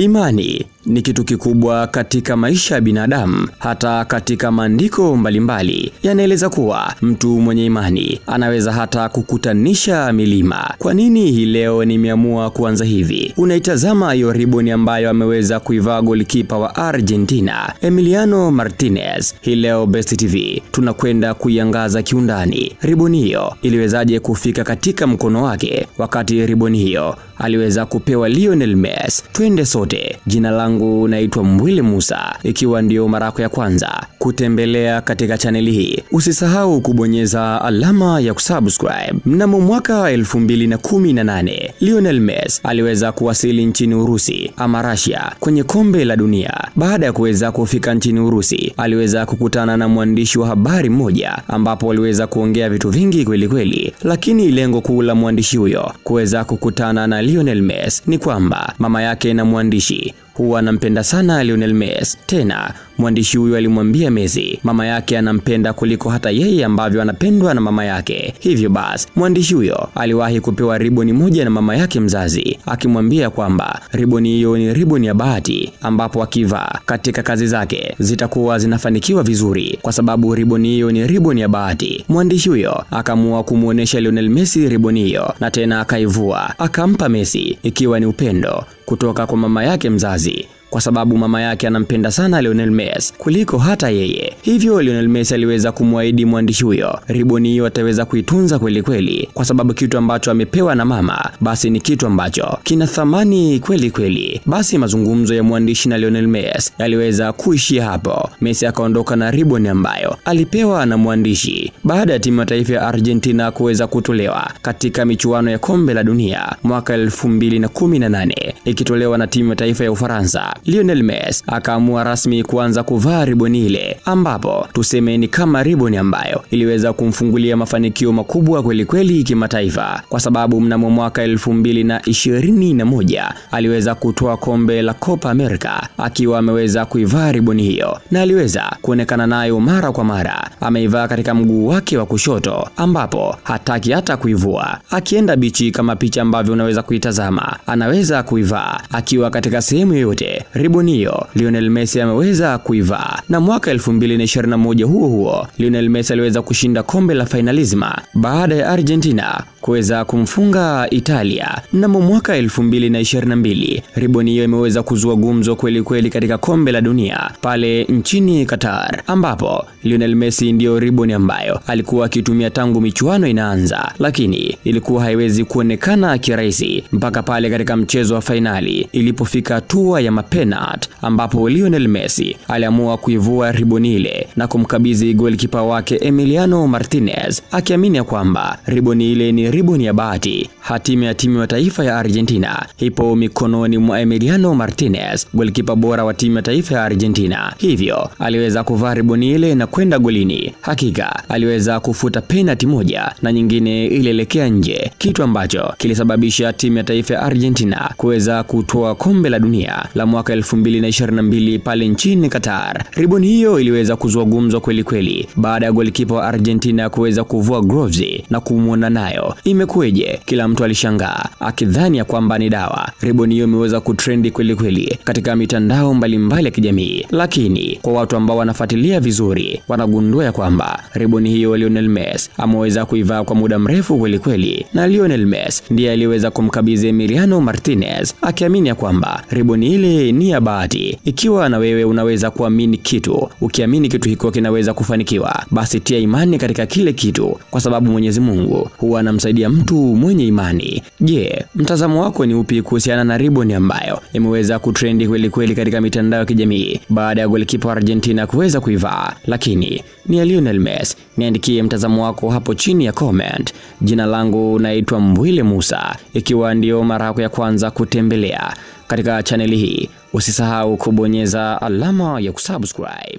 Imani ni kitu kikubwa katika maisha ya binadamu. Hata katika maandiko mbalimbali yanaeleza kuwa mtu mwenye imani anaweza hata kukutanisha milima. Kwa nini hii leo nimeamua kuanza hivi? Unaitazama hiyo riboni ambayo ameweza kuivaa golikipa wa Argentina Emiliano Martinez. Hii leo Best TV tunakwenda kuiangaza kiundani. Riboni hiyo iliwezaje kufika katika mkono wake, wakati riboni hiyo aliweza kupewa Lionel Messi? Twende sote. Jina langu naitwa Mbwile Musa. Ikiwa ndio mara yako ya kwanza kutembelea katika chaneli hii, usisahau kubonyeza alama ya kusubscribe. Mnamo mwaka 2018 Lionel Messi aliweza kuwasili nchini Urusi ama Russia kwenye kombe la dunia. Baada ya kuweza kufika nchini Urusi, aliweza kukutana na mwandishi wa habari mmoja, ambapo waliweza kuongea vitu vingi kweli kweli, lakini lengo kuu la mwandishi huyo kuweza kukutana na Lionel Messi ni kwamba mama yake na mwandishi huwa anampenda sana Lionel Messi. Tena mwandishi huyu alimwambia Messi mama yake anampenda kuliko hata yeye ambavyo anapendwa na mama yake. Hivyo basi mwandishi huyo aliwahi kupewa riboni moja na mama yake mzazi, akimwambia kwamba riboni hiyo ni riboni ya bahati, ambapo akivaa katika kazi zake zitakuwa zinafanikiwa vizuri, kwa sababu riboni hiyo ni riboni ya bahati. Mwandishi huyo akaamua kumwonyesha Lionel Messi riboni hiyo, na tena akaivua akampa Messi, ikiwa ni upendo kutoka kwa mama yake mzazi easy. Kwa sababu mama yake anampenda sana Lionel Messi kuliko hata yeye. Hivyo Lionel Messi aliweza kumwahidi mwandishi huyo riboni hiyo ataweza kuitunza kweli kweli, kwa sababu kitu ambacho amepewa na mama basi ni kitu ambacho kina thamani kweli kweli. Basi mazungumzo ya mwandishi na Lionel Messi yaliweza kuishia hapo. Messi akaondoka na riboni ambayo alipewa na mwandishi baada ya timu ya taifa ya Argentina kuweza kutolewa katika michuano ya kombe la dunia mwaka 2018 ikitolewa na timu ya taifa ya Ufaransa. Lionel Messi akaamua rasmi kuanza kuvaa riboni ile, ambapo tuseme ni kama riboni ambayo iliweza kumfungulia mafanikio makubwa kweli kweli kimataifa, kwa sababu mnamo mwaka elfu mbili na ishirini na moja aliweza kutoa kombe la Copa America akiwa ameweza kuivaa riboni hiyo, na aliweza kuonekana nayo mara kwa mara. Ameivaa katika mguu wake wa kushoto, ambapo hataki hata kuivua. Akienda bichi, kama picha ambavyo unaweza kuitazama, anaweza kuivaa akiwa katika sehemu yoyote riboni hiyo Lionel Messi ameweza kuivaa. Na mwaka 2021 huo huo Lionel Messi aliweza kushinda kombe la Finalisma baada ya Argentina kuweza kumfunga Italia. Mnamo mwaka 2022 riboni hiyo imeweza kuzua gumzo kweli kweli katika kombe la dunia pale nchini Qatar, ambapo Lionel Messi ndiyo riboni ambayo alikuwa akitumia tangu michuano inaanza, lakini ilikuwa haiwezi kuonekana kirahisi mpaka pale katika mchezo wa fainali ilipofika hatua ya mapenat, ambapo Lionel Messi aliamua kuivua riboni ile na kumkabidhi golikipa wake Emiliano Martinez, akiamini kwamba riboni ile ni riboni ya bahati. Hatima ya timu ya taifa ya Argentina ipo mikononi mwa Emiliano Martinez, golikipa bora wa timu ya taifa ya Argentina. Hivyo aliweza kuvaa riboni ile na kwenda golini. Hakika aliweza kufuta penati moja na nyingine ilielekea nje, kitu ambacho kilisababisha timu ya taifa ya Argentina kuweza kutoa kombe la dunia la mwaka 2022 pale nchini Qatar. Riboni hiyo iliweza kuzua gumzo kweli kweli baada ya golikipa wa Argentina kuweza kuvua gloves na kumwona nayo. Imekuweje? Kila mtu alishangaa akidhani ya kwamba ni dawa. Riboni hiyo imeweza kutrendi kweli kweli katika mitandao mbalimbali ya kijamii, lakini kwa watu ambao wanafuatilia vizuri wanagundua ya kwamba riboni hiyo Lionel Messi ameweza kuivaa kwa muda mrefu kweli kweli, na Lionel Messi ndiye aliweza kumkabidhi Emiliano Martinez akiamini ya kwamba riboni ile ni bahati. Ikiwa na wewe unaweza kuamini kitu, ukiamini kitu hiko kinaweza kufanikiwa, basi tia imani katika kile kitu, kwa sababu Mwenyezi Mungu huwa anamsaidia mtu mwenye imani. Je, yeah, mtazamo wako ni upi kuhusiana na riboni ambayo imeweza kutrendi kweli kweli katika mitandao ya kijamii baada ya golikipa wa Argentina kuweza kuivaa, lakini ni ya Lionel Messi? Niandikie mtazamo wako hapo chini ya comment. Jina langu naitwa Mbwile Musa. Ikiwa ndio mara yako ya kwanza kutembelea katika chaneli hii, usisahau kubonyeza alama ya kusubscribe.